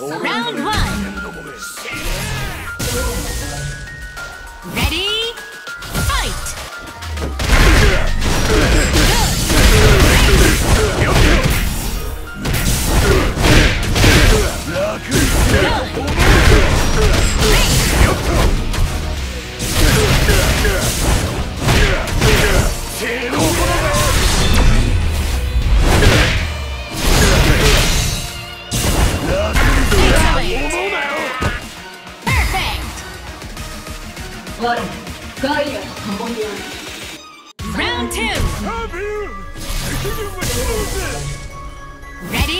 Round one. Round two! Ready?